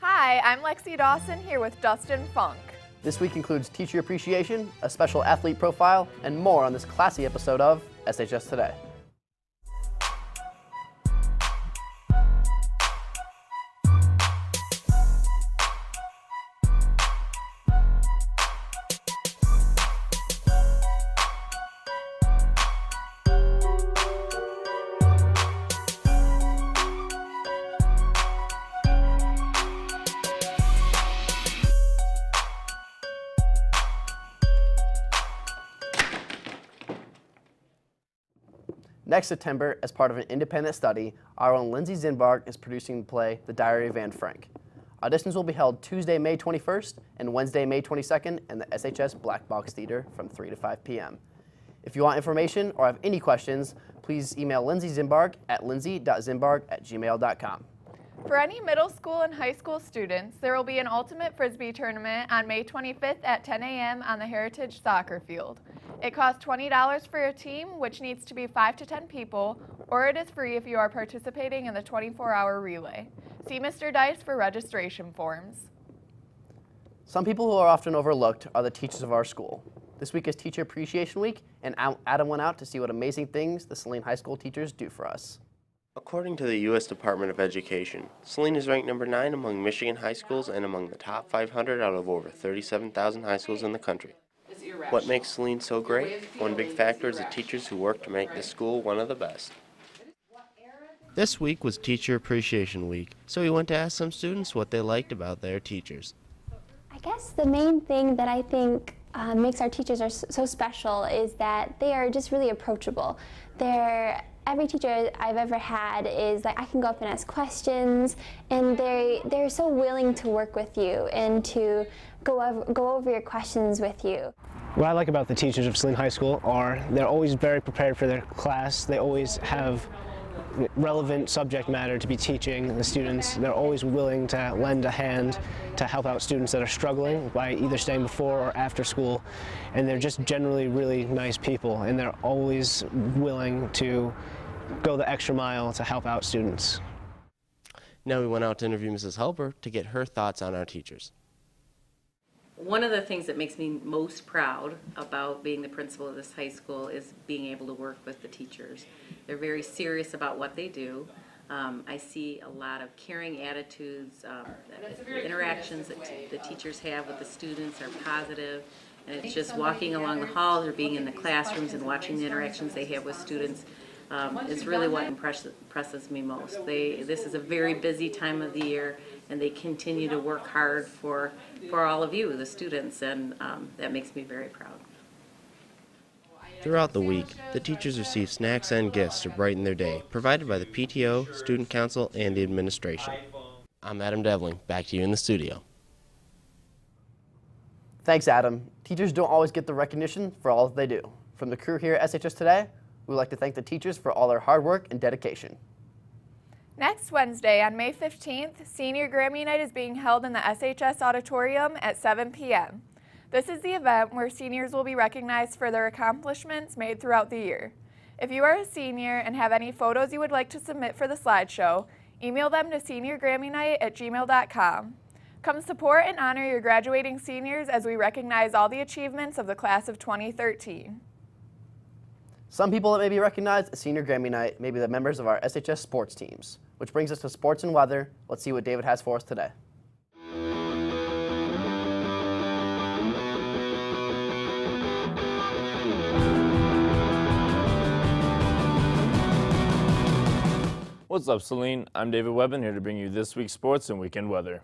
Hi, I'm Lexie Dawson here with Dustin Funk. This week includes teacher appreciation, a special athlete profile, and more on this classy episode of SHS Today. Next September, as part of an independent study, our own Lindsay Zinbarg is producing the play The Diary of Anne Frank. Auditions will be held Tuesday, May 21st and Wednesday, May 22nd in the SHS Black Box Theater from 3 to 5 p.m. If you want information or have any questions, please email Lindsay Zinbarg at lindsay.zinbarg at gmail.com. For any middle school and high school students, there will be an Ultimate Frisbee tournament on May 25th at 10 a.m. on the Heritage Soccer Field. It costs $20 for your team, which needs to be 5 to 10 people, or it is free if you are participating in the 24-hour relay. See Mr. Dice for registration forms. Some people who are often overlooked are the teachers of our school. This week is Teacher Appreciation Week, and Adam went out to see what amazing things the Saline High School teachers do for us. According to the U.S. Department of Education, Saline is ranked number 9 among Michigan high schools and among the top 500 out of over 37,000 high schools in the country. What makes Saline so great? One big factor is the teachers who work to make the school one of the best. This week was Teacher Appreciation Week, so we went to ask some students what they liked about their teachers. I guess the main thing that I think uh, makes our teachers are so special is that they are just really approachable. They're every teacher I've ever had is like I can go up and ask questions, and they they're so willing to work with you and to go over, go over your questions with you. What I like about the teachers of Saline High School are they're always very prepared for their class. They always have relevant subject matter to be teaching the students. They're always willing to lend a hand to help out students that are struggling by either staying before or after school. And they're just generally really nice people and they're always willing to go the extra mile to help out students. Now we went out to interview Mrs. Helper to get her thoughts on our teachers. One of the things that makes me most proud about being the principal of this high school is being able to work with the teachers. They're very serious about what they do. Um, I see a lot of caring attitudes. Um, the interactions that the teachers have with the students are positive, and it's just walking along the halls or being in the classrooms and watching the interactions they have with students um, is really what impress, impresses me most. They, this is a very busy time of the year, and they continue to work hard for, for all of you, the students, and um, that makes me very proud. Throughout the week, the teachers receive snacks and gifts to brighten their day, provided by the PTO, Student Council, and the administration. I'm Adam Devling. Back to you in the studio. Thanks, Adam. Teachers don't always get the recognition for all that they do. From the crew here at SHS Today, we would like to thank the teachers for all their hard work and dedication. Next Wednesday, on May 15th, Senior Grammy Night is being held in the SHS Auditorium at 7 p.m. This is the event where seniors will be recognized for their accomplishments made throughout the year. If you are a senior and have any photos you would like to submit for the slideshow, email them to seniorgrammynight at gmail.com. Come support and honor your graduating seniors as we recognize all the achievements of the class of 2013. Some people that may be recognized at Senior Grammy Night may be the members of our SHS sports teams. Which brings us to sports and weather. Let's see what David has for us today. What's up, Saline? I'm David Wuebben here to bring you this week's sports and weekend weather.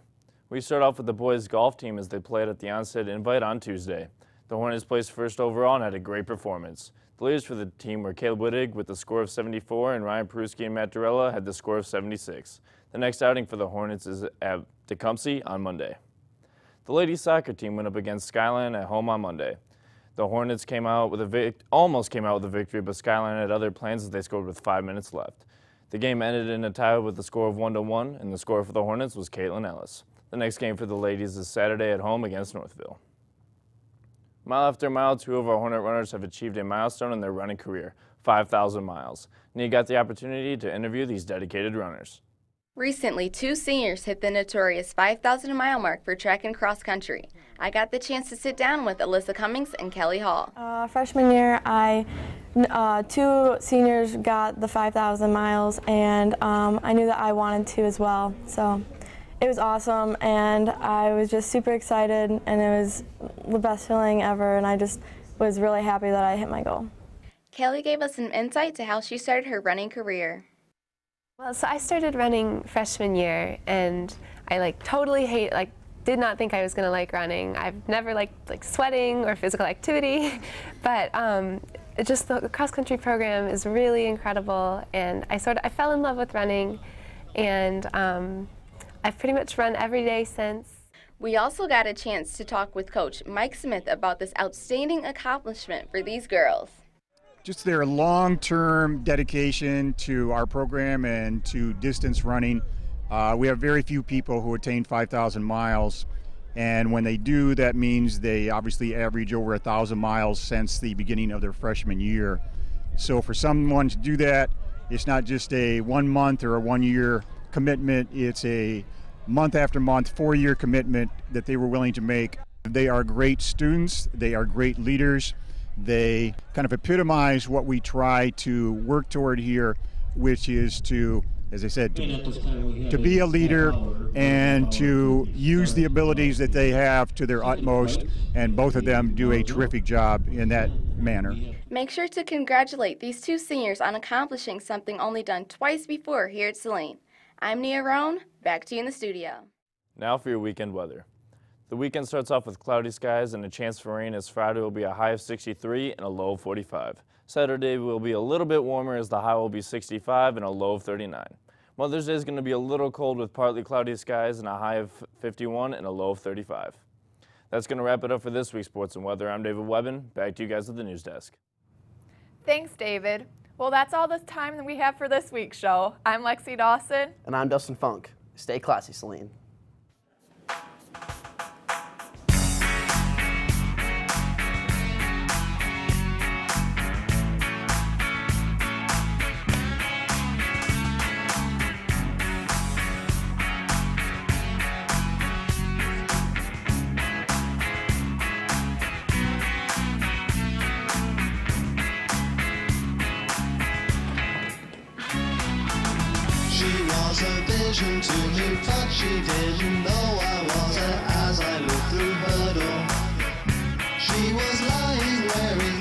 We start off with the boys golf team as they played at the Onsted invite on Tuesday. The Hornets placed first overall and had a great performance. Leaders for the team were Caleb Wittig with the score of 74 and Ryan Peruski and Matt Durella had the score of 76. The next outing for the Hornets is at Tecumseh on Monday. The ladies soccer team went up against Skyline at home on Monday. The Hornets came out with a almost came out with a victory, but Skyline had other plans as they scored with five minutes left. The game ended in a tie with a score of 1 to 1, and the score for the Hornets was Caitlin Ellis. The next game for the ladies is Saturday at home against Northville. Mile after mile, two of our Hornet runners have achieved a milestone in their running career, 5,000 miles. Nia got the opportunity to interview these dedicated runners. Recently, two seniors hit the notorious 5,000 mile mark for track and cross country. I got the chance to sit down with Alyssa Cummings and Kelly Hall. Uh, freshman year, I uh, two seniors got the 5,000 miles, and um, I knew that I wanted to as well. So it was awesome, and I was just super excited, and it was the best feeling ever, and I just was really happy that I hit my goal. Kelly gave us some insight to how she started her running career. Well, so I started running freshman year, and I like totally hate like did not think I was going to like running. I've never liked like sweating or physical activity, but um, just the cross country program is really incredible, and I sort of I fell in love with running, and um, I've pretty much run every day since. We also got a chance to talk with Coach Mike Smith about this outstanding accomplishment for these girls just their long-term dedication to our program and to distance running. Uh, we have very few people who attain 5,000 miles, and when they do, that means they obviously average over a thousand miles since the beginning of their freshman year. So for someone to do that, it's not just a one month or a one year commitment, it's a month after month, four year commitment that they were willing to make. They are great students, they are great leaders. They kind of epitomize what we try to work toward here, which is to, as I said, to, to be a leader and to use the abilities that they have to their utmost, and both of them do a terrific job in that manner. Make sure to congratulate these two seniors on accomplishing something only done twice before here at Saline. I'm Nia Roan, back to you in the studio. Now for your weekend weather. The weekend starts off with cloudy skies and a chance for rain as Friday will be a high of 63 and a low of 45. Saturday will be a little bit warmer as the high will be 65 and a low of 39. Mother's Day is going to be a little cold with partly cloudy skies and a high of 51 and a low of 35. That's going to wrap it up for this week's Sports and Weather. I'm David Wuebben. Back to you guys at the news desk. Thanks, David. Well, that's all the time that we have for this week's show. I'm Lexie Dawson. And I'm Dustin Funk. Stay classy, Saline. vision to me, but she didn't know I was her as I looked through her door. She was lying where